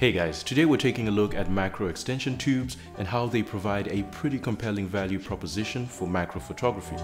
Hey guys, today we're taking a look at macro extension tubes and how they provide a pretty compelling value proposition for macro photography.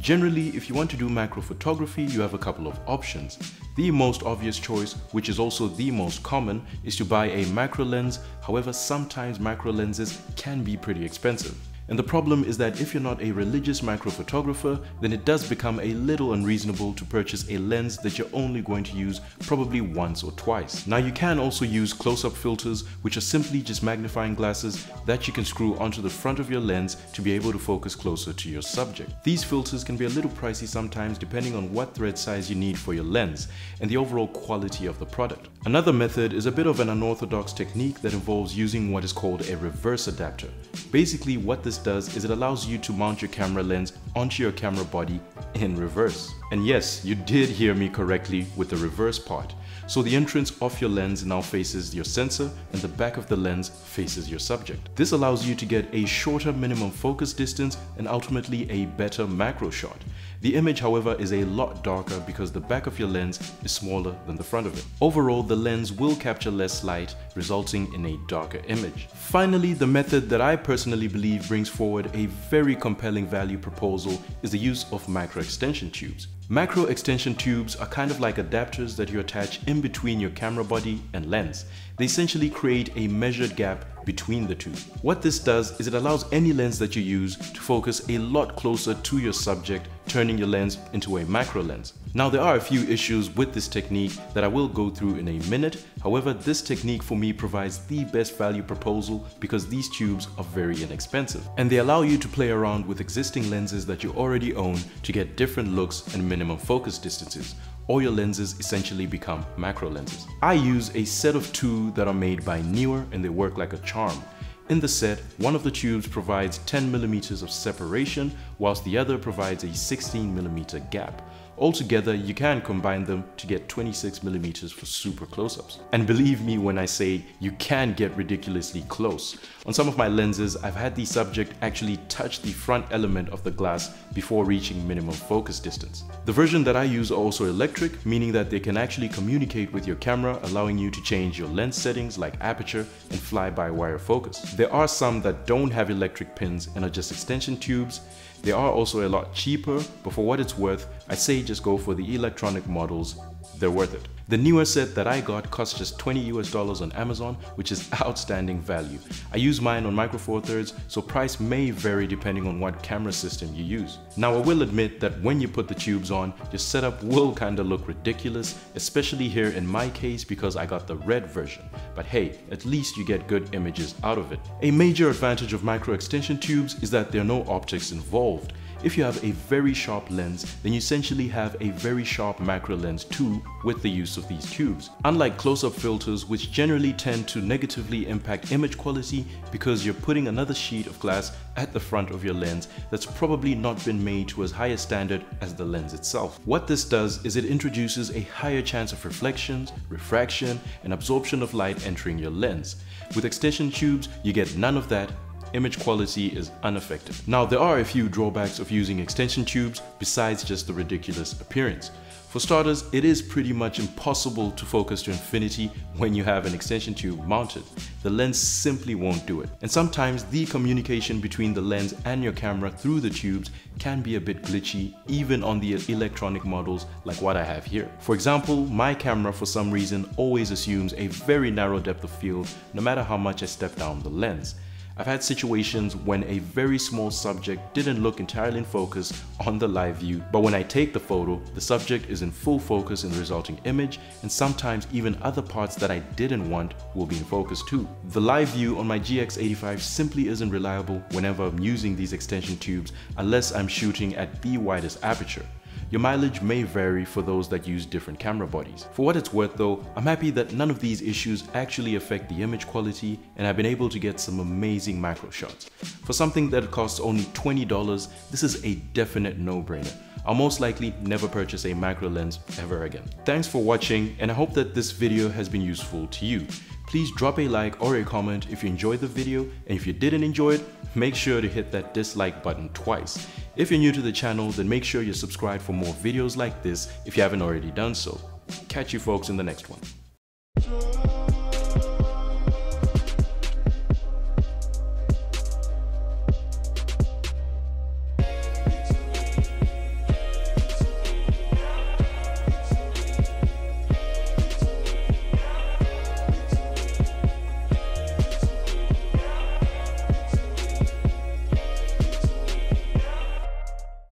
Generally, if you want to do macro photography, you have a couple of options. The most obvious choice, which is also the most common, is to buy a macro lens. However, sometimes macro lenses can be pretty expensive. And the problem is that if you're not a religious macro photographer, then it does become a little unreasonable to purchase a lens that you're only going to use probably once or twice. Now you can also use close-up filters, which are simply just magnifying glasses that you can screw onto the front of your lens to be able to focus closer to your subject. These filters can be a little pricey sometimes depending on what thread size you need for your lens and the overall quality of the product. Another method is a bit of an unorthodox technique that involves using what is called a reverse adapter. Basically what this does is it allows you to mount your camera lens onto your camera body in reverse. And yes, you did hear me correctly with the reverse part. So the entrance of your lens now faces your sensor and the back of the lens faces your subject. This allows you to get a shorter minimum focus distance and ultimately a better macro shot. The image however is a lot darker because the back of your lens is smaller than the front of it. Overall the lens will capture less light resulting in a darker image. Finally the method that I personally believe brings forward a very compelling value proposal is the use of macro extension tubes. Macro extension tubes are kind of like adapters that you attach in between your camera body and lens. They essentially create a measured gap between the two. What this does is it allows any lens that you use to focus a lot closer to your subject, turning your lens into a macro lens. Now there are a few issues with this technique that I will go through in a minute. However, this technique for me provides the best value proposal because these tubes are very inexpensive. And they allow you to play around with existing lenses that you already own to get different looks and minimum focus distances all your lenses essentially become macro lenses. I use a set of two that are made by Neewer and they work like a charm. In the set, one of the tubes provides 10 millimeters of separation whilst the other provides a 16 millimeter gap. Altogether, you can combine them to get 26 millimeters for super close-ups. And believe me when I say you can get ridiculously close. On some of my lenses, I've had the subject actually touch the front element of the glass before reaching minimum focus distance. The version that I use are also electric, meaning that they can actually communicate with your camera, allowing you to change your lens settings like aperture and fly-by-wire focus. There are some that don't have electric pins and are just extension tubes, they are also a lot cheaper, but for what it's worth, I say just go for the electronic models, they're worth it. The Neewer set that I got cost just 20 US dollars on Amazon, which is outstanding value. I use mine on Micro Four Thirds, so price may vary depending on what camera system you use. Now I will admit that when you put the tubes on, your setup will kinda look ridiculous, especially here in my case because I got the red version. But hey, at least you get good images out of it. A major advantage of micro extension tubes is that there are no optics involved. If you have a very sharp lens, then you essentially have a very sharp macro lens too with the use of these tubes. Unlike close-up filters which generally tend to negatively impact image quality because you're putting another sheet of glass at the front of your lens that's probably not been made to as high a standard as the lens itself. What this does is it introduces a higher chance of reflections, refraction, and absorption of light entering your lens. With extension tubes, you get none of that image quality is unaffected. Now there are a few drawbacks of using extension tubes besides just the ridiculous appearance. For starters, it is pretty much impossible to focus to infinity when you have an extension tube mounted. The lens simply won't do it. And sometimes the communication between the lens and your camera through the tubes can be a bit glitchy even on the electronic models like what I have here. For example, my camera for some reason always assumes a very narrow depth of field no matter how much I step down the lens. I've had situations when a very small subject didn't look entirely in focus on the live view, but when I take the photo, the subject is in full focus in the resulting image, and sometimes even other parts that I didn't want will be in focus too. The live view on my GX85 simply isn't reliable whenever I'm using these extension tubes unless I'm shooting at the widest aperture. Your mileage may vary for those that use different camera bodies. For what it's worth though, I'm happy that none of these issues actually affect the image quality and I've been able to get some amazing macro shots. For something that costs only $20, this is a definite no-brainer. I'll most likely never purchase a macro lens ever again. Thanks for watching and I hope that this video has been useful to you. Please drop a like or a comment if you enjoyed the video and if you didn't enjoy it, make sure to hit that dislike button twice. If you're new to the channel, then make sure you're subscribed for more videos like this if you haven't already done so. Catch you folks in the next one.